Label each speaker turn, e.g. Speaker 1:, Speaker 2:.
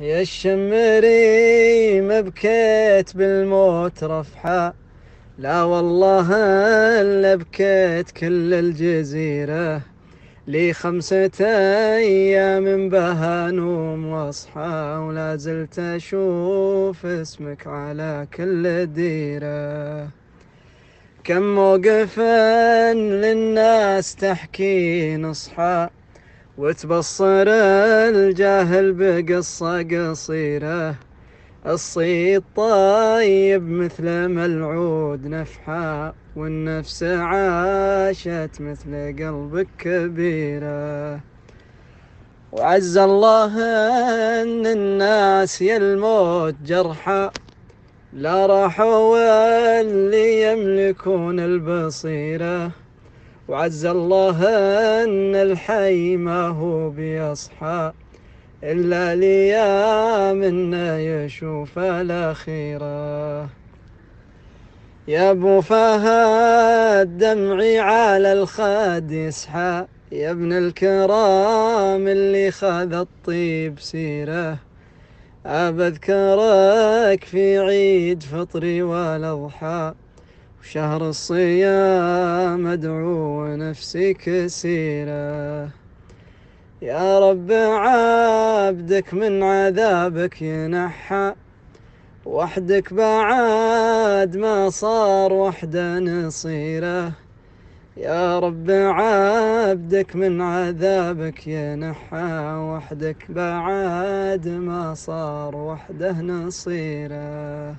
Speaker 1: يا الشمري ما بكيت بالموت رفحة. لا والله إلا بكيت كل الجزيرة. لي خمسة أيام بها نوم وأصحى ولا زلت أشوف اسمك على كل ديرة. كم موقف للناس تحكي نصحى وتبصر الجاهل بقصة قصيرة الصيد طيب مثل ملعود نفحة والنفس عاشت مثل قلبك كبيرة. وعز الله أن الناس يا الموت جرحى لا راحوا واللي يملكون البصيرة. وعز الله أن الحي ما هو بيصحى إلا ليام منا يشوف الأخيرة. يا أبو فهد دمعي على الخد يسحى. يا ابن الكرام اللي خذ الطيب سيرة. أبذكرك في عيد فطري والأضحى. شهر الصيام أدعو نفسي كسيرة يا رب عبدك من عذابك ينحى وحدك بعد ما صار وحدة نصيرة. يا رب عبدك من عذابك ينحى وحدك بعد ما صار وحدة نصيرة.